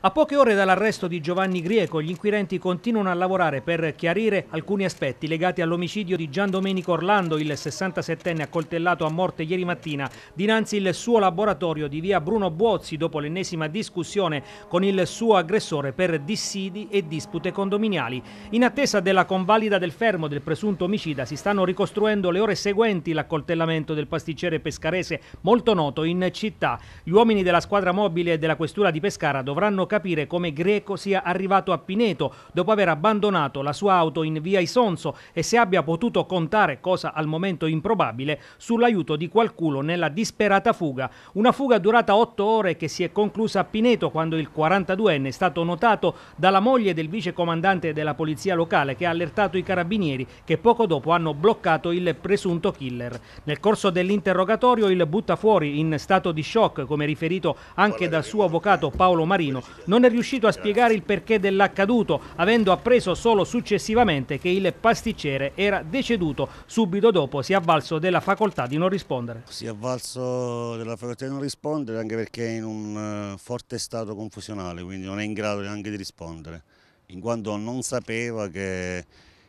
A poche ore dall'arresto di Giovanni Grieco, gli inquirenti continuano a lavorare per chiarire alcuni aspetti legati all'omicidio di Gian Domenico Orlando, il 67enne accoltellato a morte ieri mattina dinanzi il suo laboratorio di via Bruno Buozzi dopo l'ennesima discussione con il suo aggressore per dissidi e dispute condominiali. In attesa della convalida del fermo del presunto omicida si stanno ricostruendo le ore seguenti l'accoltellamento del pasticcere pescarese molto noto in città. Gli uomini della squadra mobile e della questura di Pescara dovranno capire come Greco sia arrivato a Pineto dopo aver abbandonato la sua auto in via Isonzo e se abbia potuto contare, cosa al momento improbabile, sull'aiuto di qualcuno nella disperata fuga. Una fuga durata otto ore che si è conclusa a Pineto quando il 42enne è stato notato dalla moglie del vice comandante della polizia locale che ha allertato i carabinieri che poco dopo hanno bloccato il presunto killer. Nel corso dell'interrogatorio il buttafuori in stato di shock, come riferito anche dal suo avvocato Paolo Marino, non è riuscito a spiegare il perché dell'accaduto, avendo appreso solo successivamente che il pasticcere era deceduto. Subito dopo si è avvalso della facoltà di non rispondere. Si è avvalso della facoltà di non rispondere anche perché è in un eh, forte stato confusionale, quindi non è in grado neanche di rispondere, in quanto non sapeva che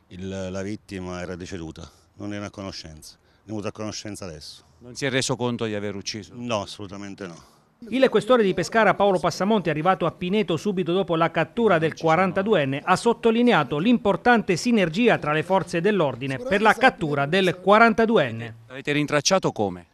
il, la vittima era deceduta, non era a conoscenza, è venuto a conoscenza adesso. Non si è reso conto di aver ucciso? No, assolutamente no. Il questore di Pescara Paolo Passamonti, arrivato a Pineto subito dopo la cattura del 42enne, ha sottolineato l'importante sinergia tra le forze dell'ordine per la cattura del 42enne. L'avete rintracciato come?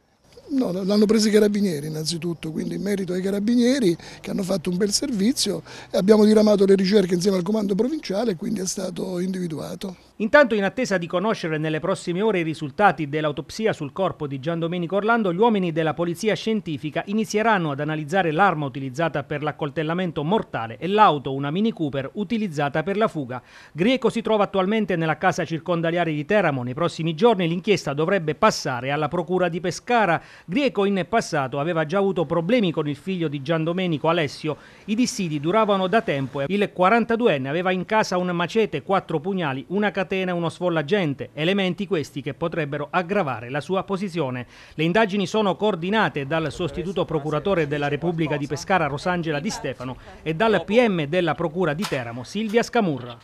No, l'hanno preso i carabinieri innanzitutto, quindi in merito ai carabinieri che hanno fatto un bel servizio e abbiamo diramato le ricerche insieme al comando provinciale e quindi è stato individuato. Intanto in attesa di conoscere nelle prossime ore i risultati dell'autopsia sul corpo di Gian Domenico Orlando, gli uomini della polizia scientifica inizieranno ad analizzare l'arma utilizzata per l'accoltellamento mortale e l'auto, una Mini Cooper, utilizzata per la fuga. Grieco si trova attualmente nella casa circondariale di Teramo. Nei prossimi giorni l'inchiesta dovrebbe passare alla procura di Pescara. Grieco in passato aveva già avuto problemi con il figlio di Gian Domenico, Alessio. I dissidi duravano da tempo e il 42enne aveva in casa un macete, quattro pugnali, una catena scatena uno sfollagente, elementi questi che potrebbero aggravare la sua posizione. Le indagini sono coordinate dal sostituto procuratore della Repubblica di Pescara Rosangela Di Stefano e dal PM della Procura di Teramo Silvia Scamurra.